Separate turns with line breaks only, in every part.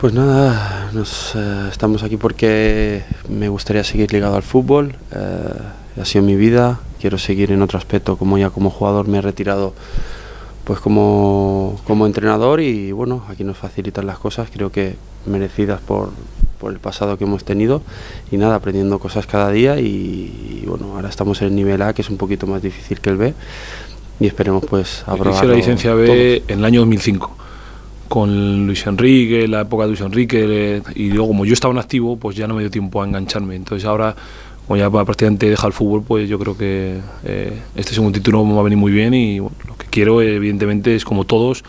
Pues nada, nos, eh, estamos aquí porque me gustaría seguir ligado al fútbol, eh, ha sido mi vida, quiero seguir en otro aspecto, como ya como jugador me he retirado pues como, como entrenador y bueno, aquí nos facilitan las cosas, creo que merecidas por, por el pasado que hemos tenido. Y nada, aprendiendo cosas cada día y, y bueno, ahora estamos en el nivel A que es un poquito más difícil que el B y esperemos pues aprobar
la licencia B en el año 2005 con Luis Enrique, la época de Luis Enrique, y luego como yo estaba en activo, pues ya no me dio tiempo a engancharme. Entonces ahora, como ya prácticamente deja el fútbol, pues yo creo que eh, este segundo título me va a venir muy bien y lo que quiero, evidentemente, es como todos,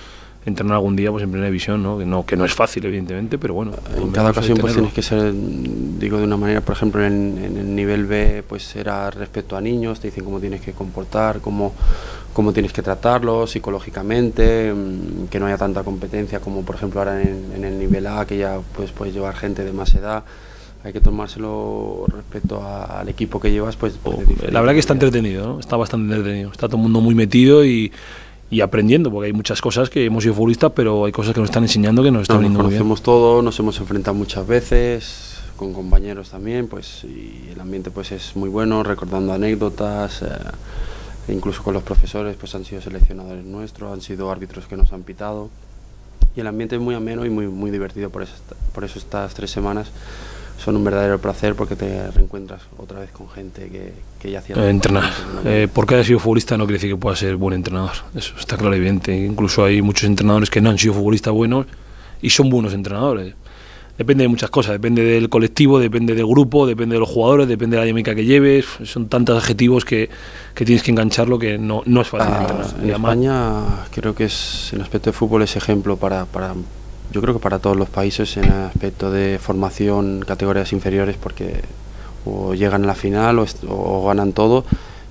entrenar algún día pues en primera división, ¿no? Que, no, que no es fácil, evidentemente, pero bueno.
En cada ocasión pues tienes que ser, digo de una manera, por ejemplo en, en el nivel B pues era respecto a niños, te dicen cómo tienes que comportar, cómo, cómo tienes que tratarlos psicológicamente, mm, que no haya tanta competencia como por ejemplo ahora en, en el nivel A, que ya pues puedes llevar gente de más edad, hay que tomárselo respecto a- al equipo que llevas pues, pues
La verdad que está entretenido, ¿no? está bastante entretenido. Está todo el mundo muy metido y, y aprendiendo, porque hay muchas cosas que hemos sido futbolistas, pero hay cosas que nos están enseñando que nos están viniendo muy bien.
conocemos todo, nos hemos enfrentado muchas veces con compañeros también, pues y el ambiente pues es muy bueno, recordando anécdotas, eh, incluso con los profesores pues han sido seleccionadores nuestros, han sido árbitros que nos han pitado y el ambiente es muy ameno y muy muy divertido por eso, por eso estas tres semanas son un verdadero placer porque te reencuentras otra vez con gente que, que ya hacía
Eh, entrenar. Eh, porque haya sido futbolista no quiere decir que pueda ser buen entrenador. Eso está claro y evidente. Incluso hay muchos entrenadores que no han sido futbolistas buenos y son buenos entrenadores. Depende de muchas cosas, depende del colectivo, depende del grupo, depende de los jugadores, depende de la dinámica que lleves. Son tantos adjetivos que, que tienes que engancharlo que no, no es fácil
Ah,
entrenar.
en España creo que es en aspecto de fútbol es ejemplo para, para yo creo que para todos los países en aspecto de formación categorías inferiores porque o llegan a la final o, ganan todo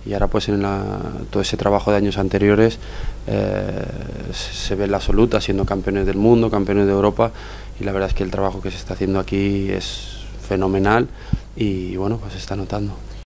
y ahora pues en la- todo ese trabajo de años anteriores eh, se ve la absoluta siendo campeones del mundo campeones de Europa y la verdad es que el trabajo que se está haciendo aquí es fenomenal y bueno pues se está notando